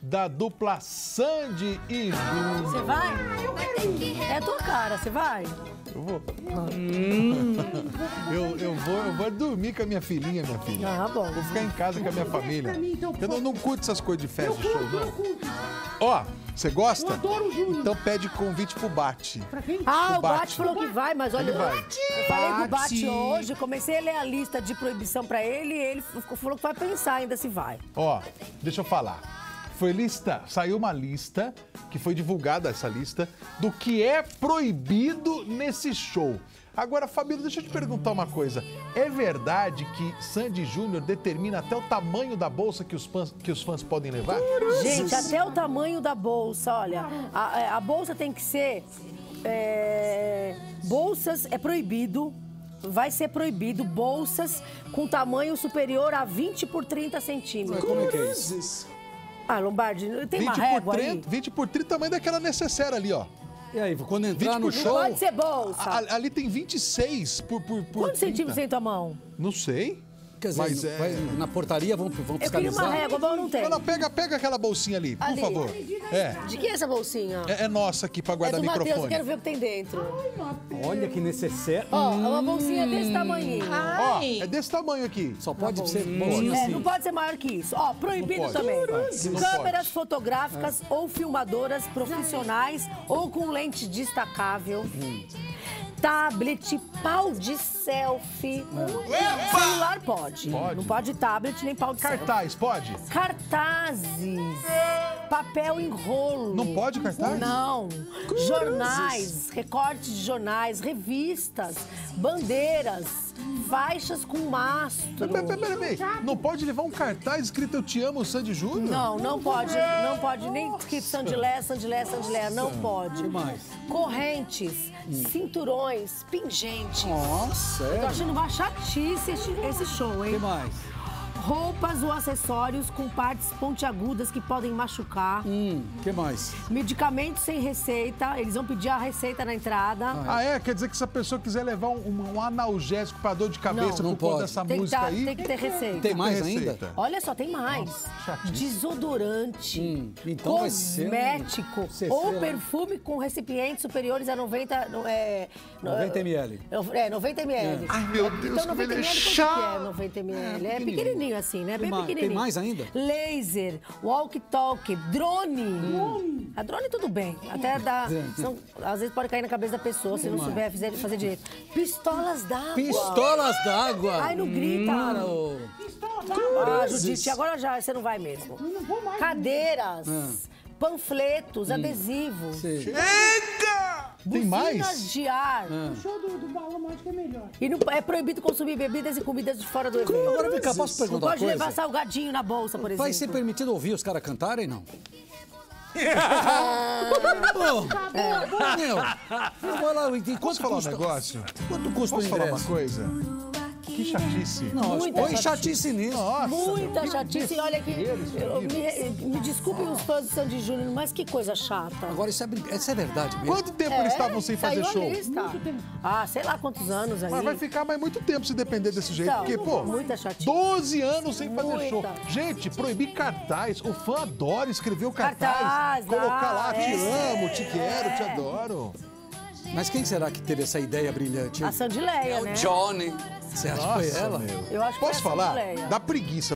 da dupla Sandy e Júnior. Você vai? É tua cara, você vai? Eu vou. Eu, eu vou, eu vou dormir com a minha filhinha, minha filha. Ah, bom. Vou ficar em casa com a minha família. Eu não, não curto essas coisas de festa, show, não. Ó, você gosta? Eu adoro o Júnior. Então pede convite pro Bate. Pra quem? Ah, O Bate Bate. falou que vai, mas olha, Ele vai. eu falei com o Bate hoje, comecei a ler a lista de proibição pra ele e ele falou que vai pensar ainda se vai. Ó, deixa eu falar. Foi lista, saiu uma lista, que foi divulgada essa lista, do que é proibido nesse show. Agora, Fabíola, deixa eu te perguntar uma coisa. É verdade que Sandy Júnior determina até o tamanho da bolsa que os fãs, que os fãs podem levar? Gente, até o tamanho da bolsa, olha, a, a bolsa tem que ser. é, bolsas é proibido. Vai ser proibido bolsas com tamanho superior a 20 por 30 centímetros. Como é que é isso? Ah, Lombardi, tem 20 uma por, régua 30, aí? 20 por 30, tamanho daquela necessária ali, ó. E aí, quando entrar 20 no por Não show... pode ser bolsa. A- ali tem 26 por, por, por Quantos 30. centímetros tem tua mão? Não sei. Quer dizer, Mas é... vai na portaria vão, vão Eu queria uma régua, mas eu não tenho. Ela pega, pega aquela bolsinha ali, por Ali. favor. É, De que é essa bolsinha? é, é nossa aqui pra É guardar do Matheus, eu microfone. quero ver o que tem dentro. Olha que necessário. Ó, é uma bolsinha desse tamanhinho. Ó, é desse tamanho aqui. Só pode ser bolsinha É, assim. não pode ser maior que isso. Ó, proibido pode. também. Não Câmeras pode. fotográficas ou filmadoras profissionais ou com lente destacável. Tablet, pau de selfie. Celular pode. Pode. Não pode tablet nem pau de selfie. Cartaz, pode? Cartazes. Papel em rolo. Não pode cartaz? Não. Jornais, recortes de jornais, revistas, bandeiras, faixas com mastro. Peraí, peraí, peraí. Não pode levar um cartaz escrito Eu Te Amo, Sandy Júnior? Não, não pode, não pode nem escrito Sandilé, Sandilé, Sandilé, não pode. que mais? Correntes, cinturões, pingente. Nossa, Eu tô sério? achando uma chatice esse, esse show, O que hein? mais? Roupas ou acessórios com partes pontiagudas que podem machucar. Hum, o que mais? Medicamentos sem receita, eles vão pedir a receita na entrada. Ah, é? Quer dizer que se a pessoa quiser levar um, um analgésico pra dor de cabeça Não, por não conta pode. dessa tem, música tá- aí? tem que ter receita. Tem mais receita. ainda? Olha só, tem mais. chatice. Desodorante, Hum, então vai ser um- cosmético Cecê, ou perfume com recipientes superiores a 90... no- É, no- 90 ml. É, 90 ml. Ai, meu Deus, então, como 90 ele é ml, quanto chato. é 90 ml? É, pequenininho. Pequenininho assim, né? Tem Bem mais- tem pequenininho. mais ainda? Laser, walkie-talkie, drone. A drone tudo bem. Até dá... são- às vezes pode cair na cabeça da pessoa se não mais? souber fazer, fazer direito. Pistolas d'água. Pistolas d'água! Ai, não grita. Hum, Ah, Judite, agora já você não vai mesmo. Não vou mais. Cadeiras, Ah. panfletos, adesivos, sei. Tem mais? de ar. Ah. O show do, do balão mágico é melhor. E não, é proibido consumir bebidas e comidas de fora do evento. Agora vem cá, posso Não perguntar uma pode levar salgadinho na bolsa, por exemplo. Vai ser permitido ouvir os caras cantarem, não? Pô, meu, eu vou lá, e Posso quanto falar um custa? negócio? Quanto custa Posso o falar uma ingresso? coisa? Que chatice. Não, Muita põe chatice. nisso. Nossa. Muita chatice. E olha que. eu- me, me desculpem os fãs do Sandy Júnior, mas que coisa chata. Agora, isso é, brin- isso é verdade mesmo. Quanto tempo eles estavam sem fazer saiu a show? lista. Ah, sei lá quantos anos aí. Mas vai ficar mais muito tempo se depender desse jeito. Então, porque, pô, muita chatice. 12 anos sem fazer Muita. show. Gente, proibir cartaz. O fã adora escrever o cartaz. Cartaz, colocar lá, ah, te é. amo, te quero, te adoro. Mas quem será que teve essa ideia brilhante? A Sandileia, né? Johnny. Você acha que foi ela? meu. Eu acho que Posso foi a falar? Sandileia. Dá preguiça